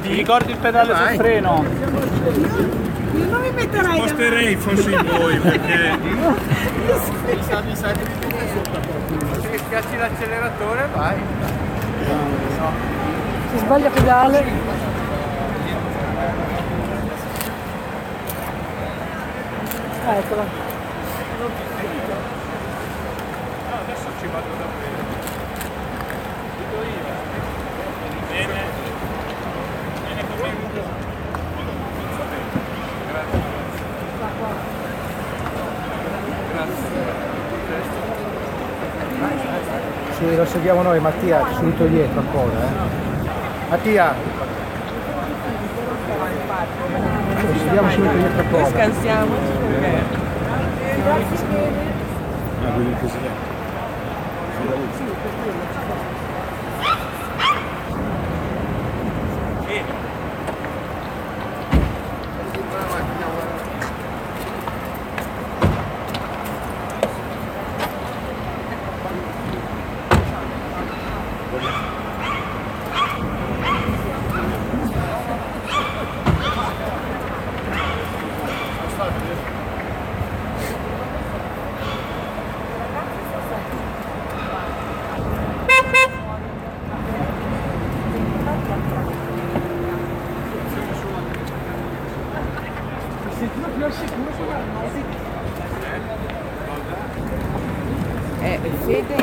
Ti ricordi il pedale sul freno? Non mi metterai Sposterei fossi in voi perché Mi sa, mi sa di Se schiacci l'acceleratore vai. Si sbaglia pedale. Ah, eccola. adesso ci vado davvero. Sì, lo seguiamo noi, Mattia, ti subito dietro ancora. Eh. Mattia! Lo seguiamo subito dietro ancora. Scansiamoci perché... Eh, Fede...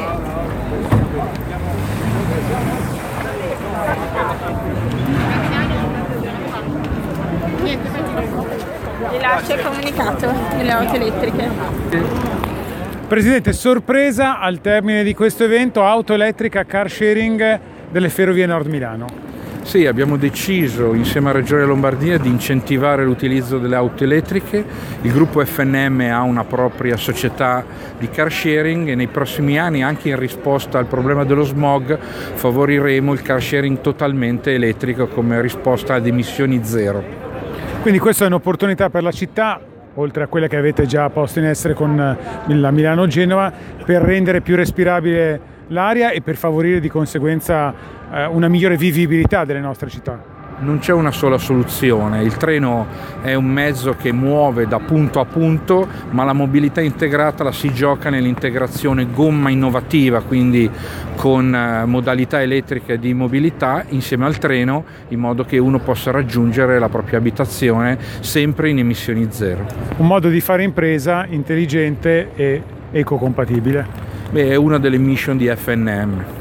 Rilascia il comunicato delle auto elettriche. Presidente, sorpresa al termine di questo evento, auto elettrica car sharing delle Ferrovie Nord Milano. Sì, abbiamo deciso insieme alla Regione Lombardia di incentivare l'utilizzo delle auto elettriche. Il gruppo FNM ha una propria società di car sharing e nei prossimi anni, anche in risposta al problema dello smog, favoriremo il car sharing totalmente elettrico come risposta ad emissioni zero. Quindi questa è un'opportunità per la città, oltre a quelle che avete già posto in essere con eh, la Milano-Genova, per rendere più respirabile l'aria e per favorire di conseguenza eh, una migliore vivibilità delle nostre città. Non c'è una sola soluzione, il treno è un mezzo che muove da punto a punto, ma la mobilità integrata la si gioca nell'integrazione gomma innovativa, quindi con eh, modalità elettriche di mobilità insieme al treno, in modo che uno possa raggiungere la propria abitazione sempre in emissioni zero. Un modo di fare impresa intelligente e ecocompatibile. Beh, è una delle mission di FNM.